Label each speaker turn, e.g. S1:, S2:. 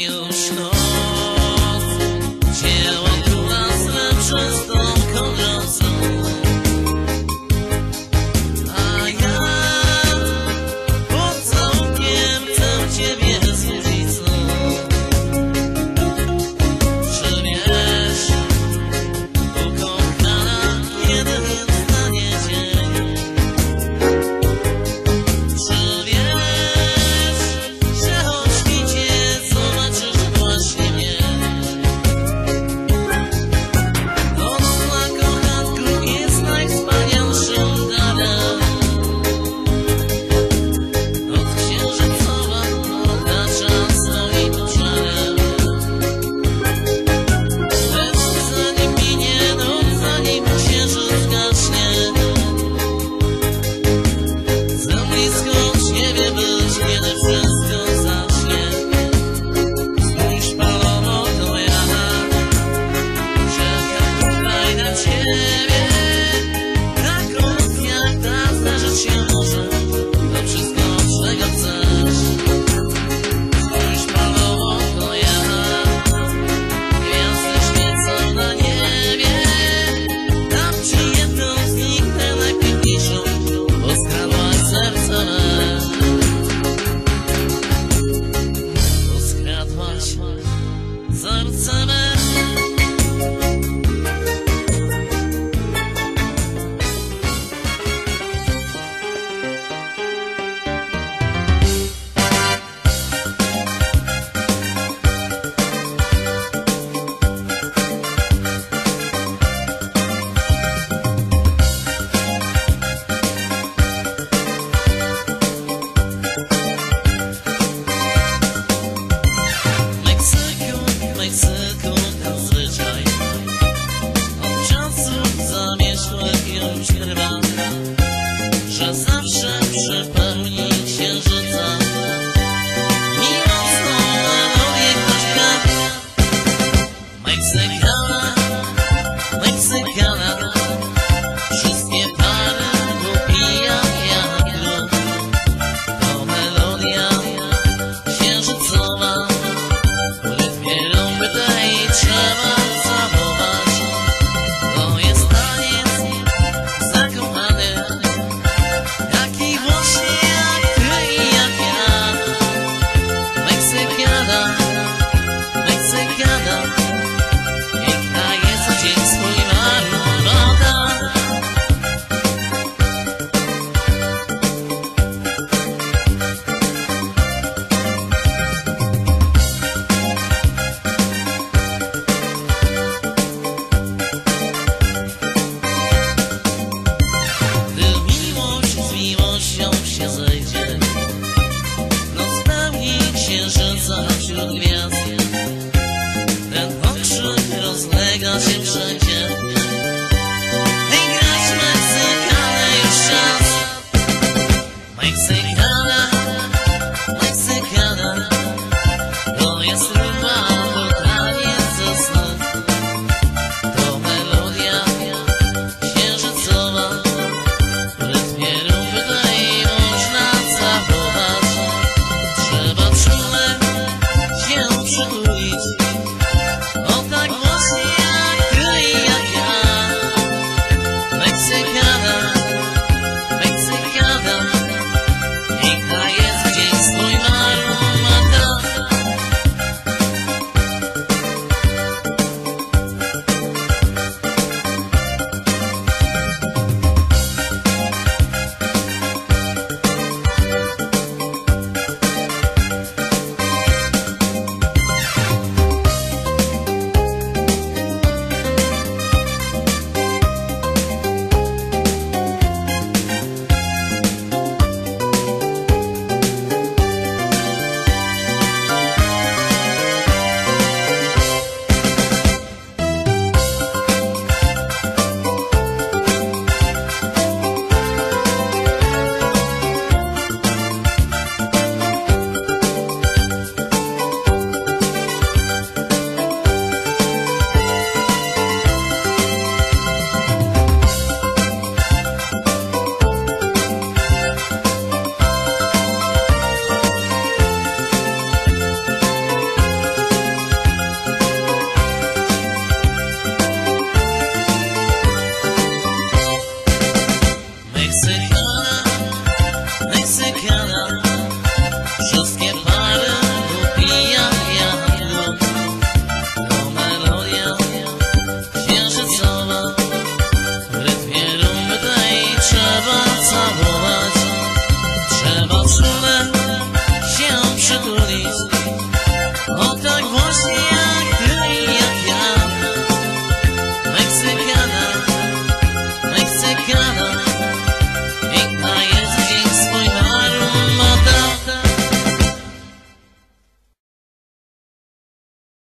S1: you.